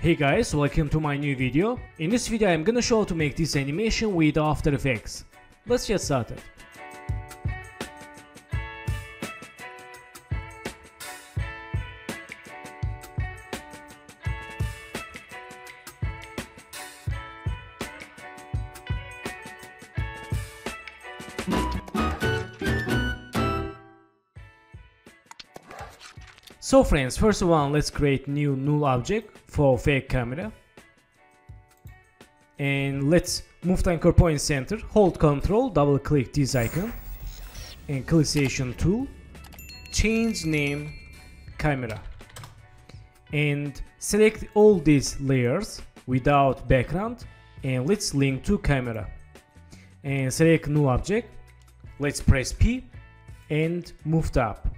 Hey guys, welcome to my new video. In this video I'm gonna show how to make this animation with After Effects. Let's get started. So friends, first of all, let's create new null object for fake camera. And let's move the anchor point center, hold control, double click this icon. And click tool, change name camera. And select all these layers without background. And let's link to camera. And select null object. Let's press P and move the up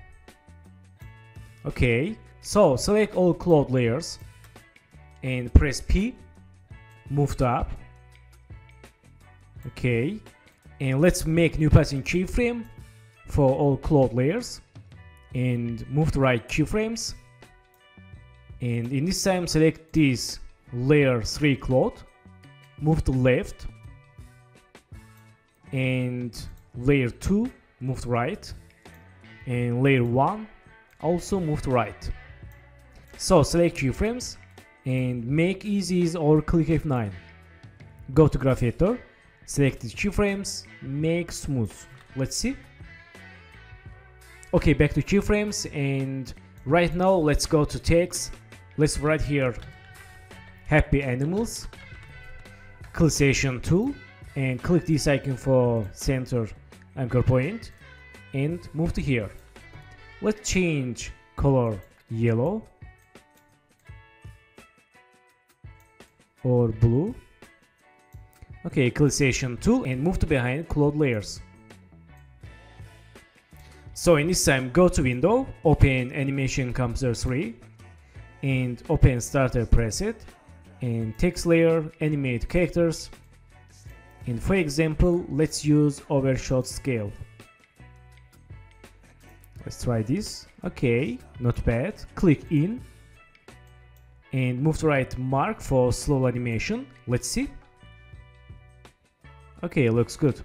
Okay, so select all cloud layers and press P, move to up. Okay, and let's make new position keyframe for all cloud layers and move to right keyframes. And in this time select this layer 3 cloud, move to left and layer 2 move to right and layer 1 also move to right. So select keyframes and make easy or click F9. Go to graph editor, select the keyframes, make smooth. Let's see. Okay, back to keyframes and right now let's go to text. Let's write here happy animals. Click tool and click this icon for center anchor point and move to here. Let's change color yellow or blue. Okay, selection tool and move to behind cloud layers. So in this time, go to window, open animation composer 3 and open starter preset and text layer, animate characters. And for example, let's use overshot scale. Let's try this. Okay, not bad. Click in and move to right mark for slow animation. Let's see. Okay, looks good.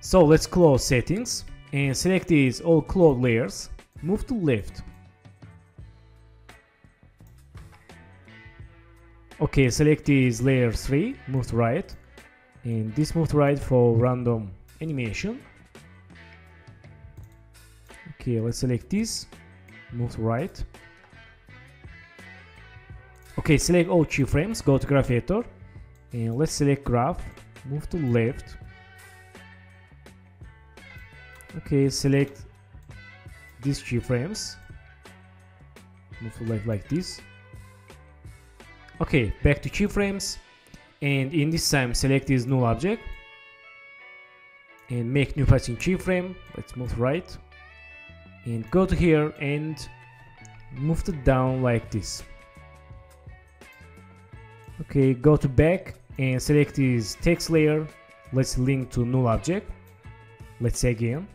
So let's close settings and select these all cloud layers. Move to left. Okay, select these layer 3, move to right. And this move to right for random animation. Okay, let's select this, move to right. Okay, select all keyframes, go to graph editor, and let's select graph, move to left. Okay, select these keyframes, move to left like this. Okay, back to keyframes, and in this time select this null object, and make new position keyframe, let's move right and go to here and move it down like this. Okay go to back and select this text layer. Let's link to null object. Let's say again.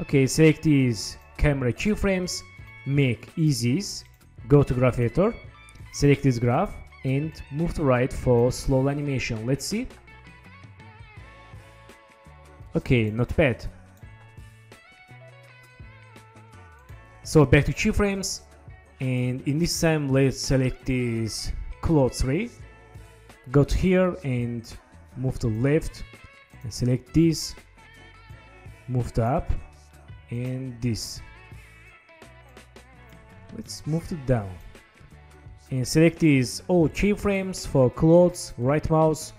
Okay select these camera keyframes make easies. Go to graph editor. Select this graph and move to right for slow animation. Let's see. Okay not bad So back to keyframes and in this time let's select this cloud 3 go to here and move to left. And select this. Move to up. And this. Let's move it down. And select these all keyframes for clouds right mouse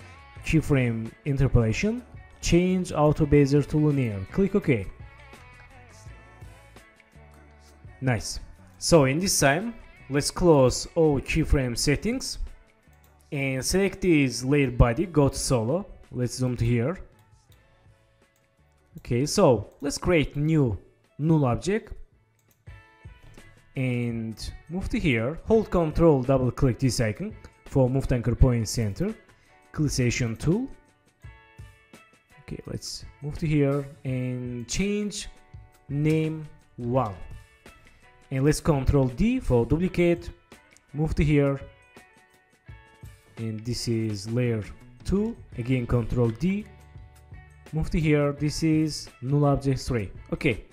keyframe interpolation. Change auto bezier to linear click ok Nice. So in this time, let's close all keyframe settings and select this layer body, go to solo. Let's zoom to here. Okay, so let's create new null object and move to here. Hold control, double click this icon for move anchor point center. Click selection tool. Okay, let's move to here and change name 1 and let's control D for duplicate. Move to here. And this is layer 2 again control D. Move to here. This is null object 3 okay.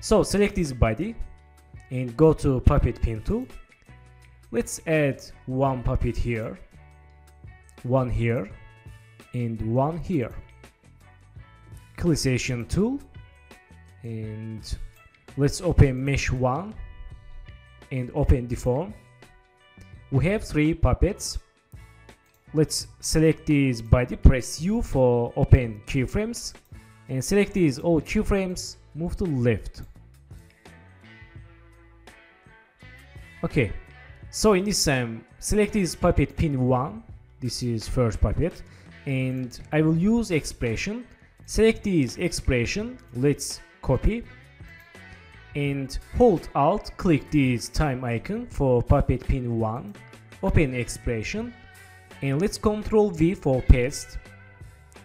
So select this body and go to puppet pin tool. Let's add one puppet here one here and one here. Clisation tool. And let's open mesh 1 and open deform we have three puppets. Let's select this body press u for open keyframes and select these all keyframes move to left. Okay. So in this time select this puppet pin 1 this is first puppet. And I will use expression. Select this expression. Let's copy and hold alt click this time icon for puppet pin 1 open expression and let's control V for paste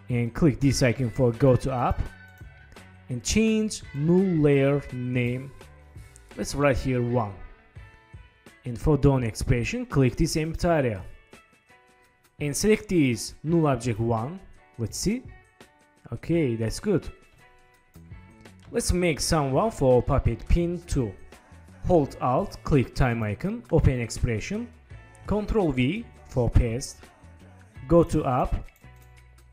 and click this icon for go to app and change null layer name. Let's write here 1 and for done expression click this empty area. And select this null object 1 let's see. Okay that's good let's make someone for puppet pin 2 hold alt click time icon open expression Ctrl V for paste go to app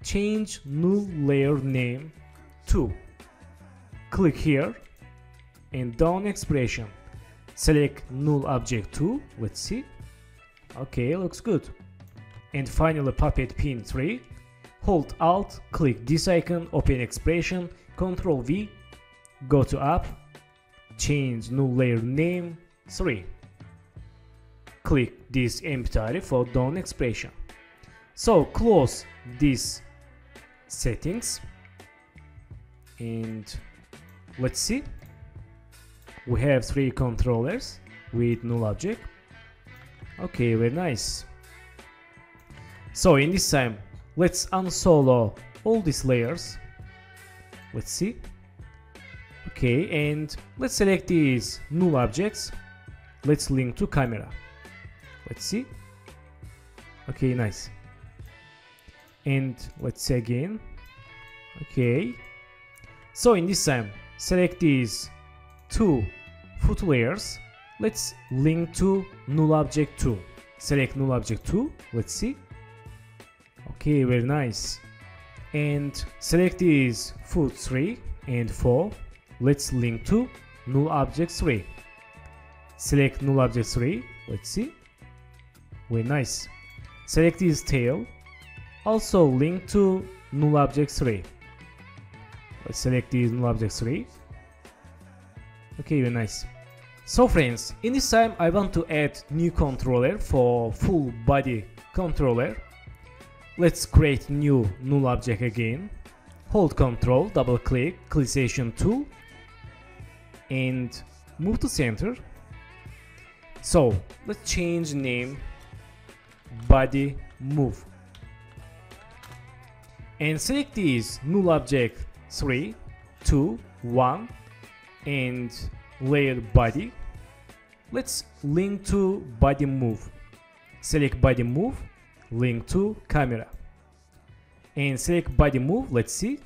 change null layer name to click here and down expression. Select null object 2 let's see. Okay looks good. And finally puppet pin 3 hold alt click this icon open expression ctrl v go to app change null layer name 3 click this empty for done expression. So close these settings and let's see. We have three controllers with null object okay very nice. So in this time let's unsolo all these layers. Let's see okay and let's select these null objects. Let's link to camera. Let's see. Okay nice. And let's say again. Okay. So in this time select these two foot layers let's link to null object 2 select null object 2 let's see. Okay very nice. And select these foot 3 and 4 let's link to null object 3 select null object 3 let's see. Very nice. Select this tail. Also link to null object 3 let's select this null object 3 okay very nice. So friends in this time i want to add new controller for full body controller. Let's create new null object again. Hold control double click Clisation tool and move to center. So let's change name. Body move. And select these null object 3 2 1 and layer body. Let's link to body move. Select body move link to camera. And select body move let's see.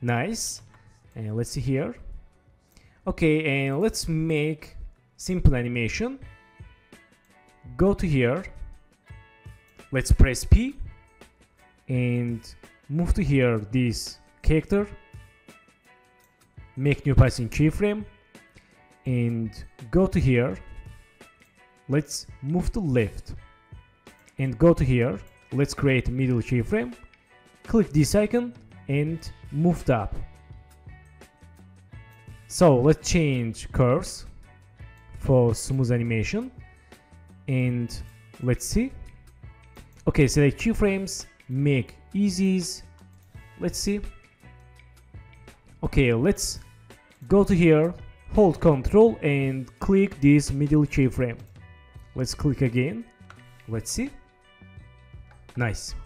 Nice. And let's see here okay and let's make simple animation. Go to here. Let's press P and move to here this character. Make new position keyframe and go to here. Let's move to left and go to here. Let's create middle keyframe. Click this icon and move up so let's change curves for smooth animation and let's see. Okay select keyframes make easies. Let's see. Okay let's go to here hold control and click this middle keyframe. Let's click again. Let's see. Nice.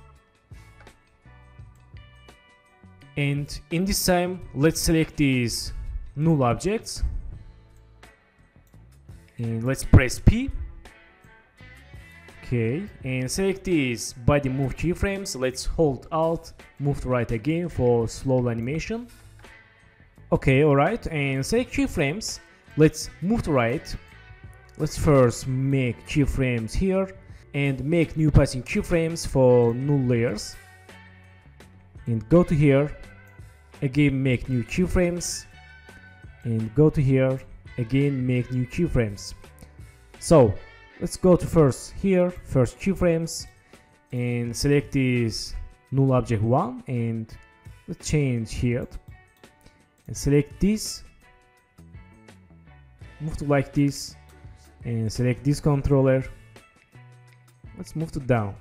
And in this time let's select these null objects and let's press P Okay, and select these body move keyframes. Let's hold Alt, move to right again for slow animation. Okay, alright, and select keyframes. Let's move to right. Let's first make keyframes here and make new position keyframes for null layers. And go to here, again make new keyframes and go to here, again make new keyframes. So let's go to first here first keyframes and select this null object 1 and let's change here. And select this move to like this and select this controller. Let's move to down.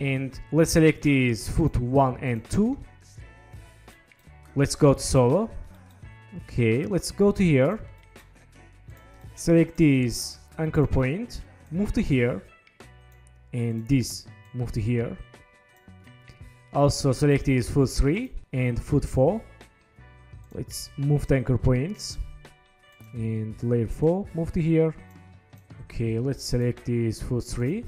And let's select this foot 1 and 2 let's go to solo. Okay let's go to here. Select this anchor point move to here and this move to here. Also select this foot 3 and foot 4 let's move the anchor points. And layer 4 move to here. Okay let's select this foot 3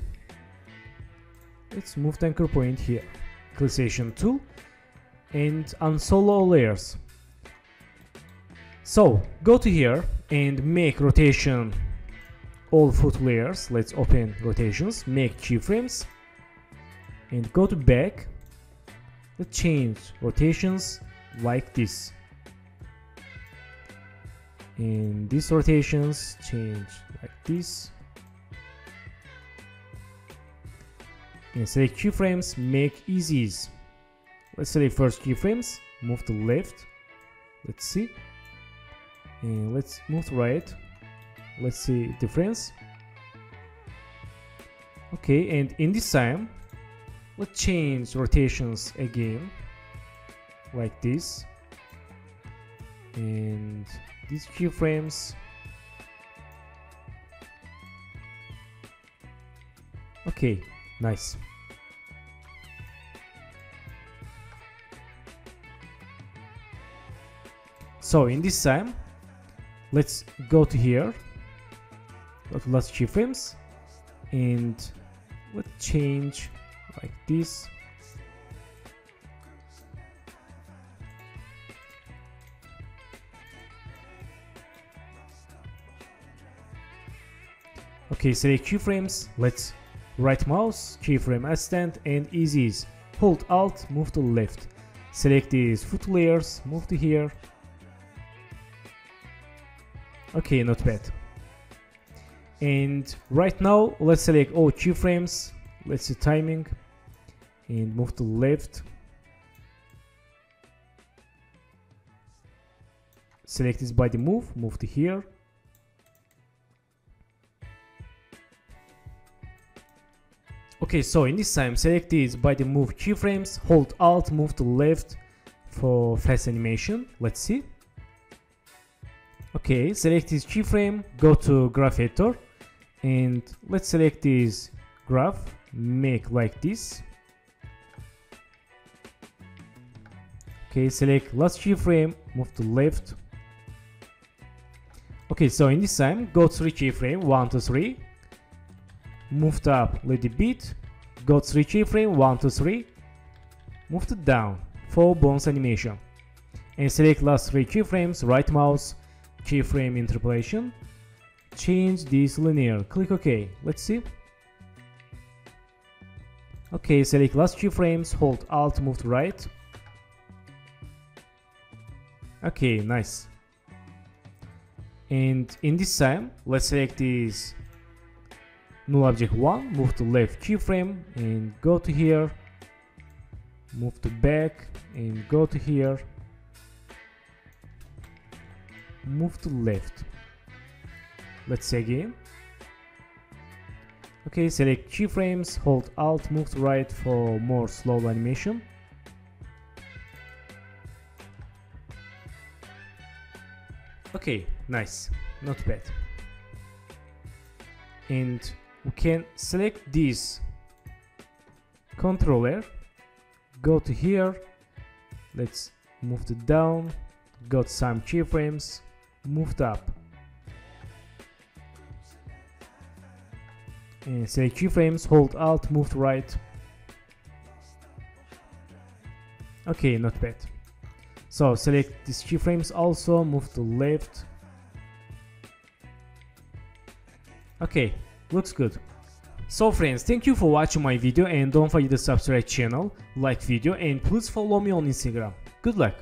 let's move the anchor point here. Clickation tool and unsolo layers so go to here and make rotation all foot layers. Let's open rotations, make keyframes and go to back. Let's change rotations like this. And these rotations change like this. And select keyframes, make easies. Let's select first keyframes, move to left. Let's see. And let's move to right. Let's see difference. Okay and in this time let's change rotations again like this. And these keyframes okay nice so in this time let's go to here. Go to last keyframes and let's change like this. Okay select keyframes let's right mouse keyframe assistant and easies hold alt move to left. Select these foot layers move to here Okay, not bad. And right now, let's select all keyframes. Let's see timing and move to left. Select this body move, move to here. Okay, so in this time, select these body move keyframes, hold alt, move to left for fast animation. Let's see. Okay, select this keyframe, go to graph editor, and let's select this graph, make like this. Okay, select last keyframe, move to left. Okay, so in this time, go to 3 keyframe, 1 to 3. Move up little bit, go to 3 keyframe, 1 to 3. Move to down, for bones animation. And select last 3 keyframes, right mouse, keyframe interpolation. Change this linear. Click ok. Let's see. Okay select last keyframes hold alt move to right. Okay nice. And in this time let's select this null object 1 move to left keyframe and go to here. Move to back and go to here move to left. Let's say again. Okay select keyframes hold alt move to right for more slow animation. Okay nice. Not bad. And we can select this. Controller go to here. Let's move it down. Got some keyframes moved up. Eh, and select keyframes hold alt move to right. Okay not bad. So select these keyframes also move to left. Okay looks good. So friends thank you for watching my video and don't forget to subscribe channel like video and please follow me on instagram. Good luck